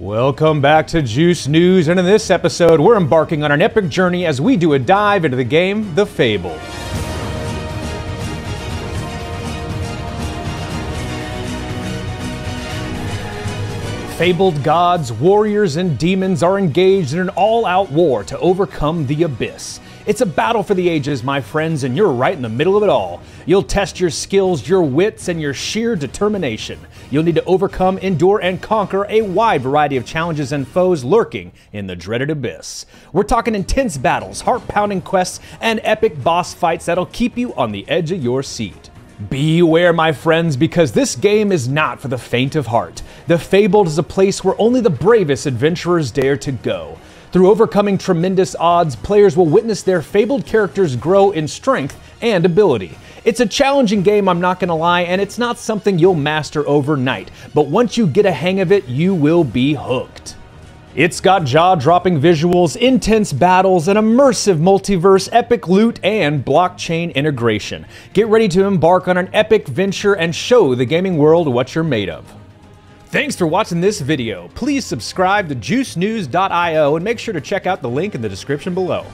Welcome back to Juice News, and in this episode, we're embarking on an epic journey as we do a dive into the game The Fable. Fabled gods, warriors, and demons are engaged in an all out war to overcome the abyss. It's a battle for the ages, my friends, and you're right in the middle of it all. You'll test your skills, your wits, and your sheer determination. You'll need to overcome, endure, and conquer a wide variety of challenges and foes lurking in the dreaded abyss. We're talking intense battles, heart pounding quests, and epic boss fights that'll keep you on the edge of your seat. Beware, my friends, because this game is not for the faint of heart. The Fabled is a place where only the bravest adventurers dare to go. Through overcoming tremendous odds, players will witness their fabled characters grow in strength and ability. It's a challenging game, I'm not gonna lie, and it's not something you'll master overnight, but once you get a hang of it, you will be hooked. It's got jaw dropping visuals, intense battles, an immersive multiverse, epic loot, and blockchain integration. Get ready to embark on an epic venture and show the gaming world what you're made of. Thanks for watching this video. Please subscribe to juicenews.io and make sure to check out the link in the description below.